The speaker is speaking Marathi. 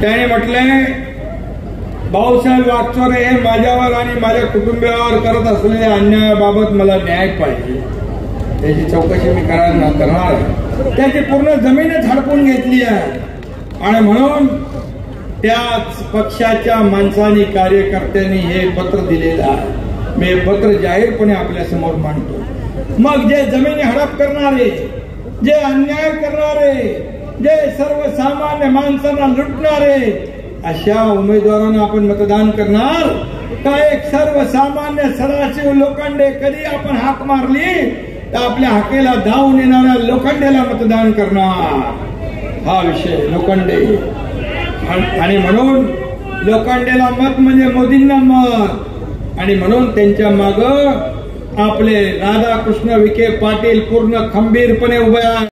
त्याने म्हटलंय भाऊसाहेब वागचोरे हे माझ्यावर आणि माझ्या कुटुंबियावर करत असलेल्या अन्यायाबाबत मला न्याय पाहिजे. त्याची चौकशी मी करायला करणार आहे. त्याची पूर्ण जमीनच हडपून घेतली आहे. आणि म्हणून त्याच पक्षाच्या माणसाने कार्यकर्त्यांनी हे पत्र दिलेलं आहे. मी हे पत्र जाहीरपणे आपल्यासमोर मांडतो. मग जे जमिनी हडप करणारे जे अन्याय करणारे जे सर्वसामान्य माणसांना लुटणारे अशा उमेदवारांना आपण मतदान करणार. का एक सर्वसामान्य सदाशिव लोखंडे कधी आपण हाक मारली? तर आपल्या हाकेला धावून येणाऱ्या लोखंडेला मतदान करणार. हा विषय लोखंडे. आणि म्हणून लोखंडेला मत म्हणजे मोदींना मत. आणि म्हणून त्यांच्या माग आपले राधाकृष्ण विखे पाटील पूर्ण खंबीरपणे उभे